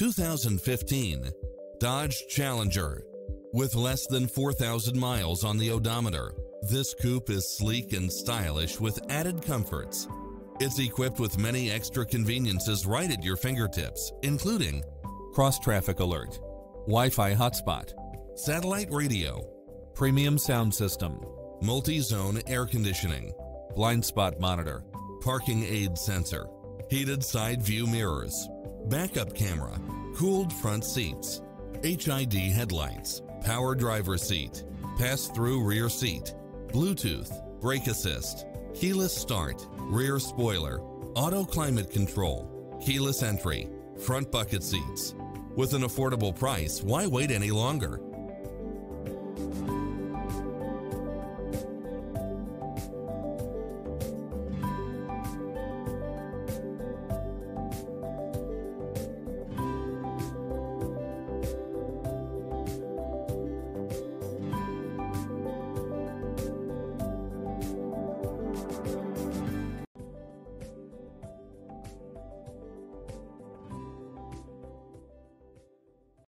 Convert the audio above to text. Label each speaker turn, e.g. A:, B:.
A: 2015 Dodge Challenger. With less than 4,000 miles on the odometer, this coupe is sleek and stylish with added comforts. It's equipped with many extra conveniences right at your fingertips, including cross-traffic alert, Wi-Fi hotspot, satellite radio, premium sound system, multi-zone air conditioning, blind spot monitor, parking aid sensor, heated side view mirrors, backup camera, cooled front seats, HID headlights, power driver seat, pass-through rear seat, Bluetooth, brake assist, keyless start, rear spoiler, auto climate control, keyless entry, front bucket seats. With an affordable price, why wait any longer?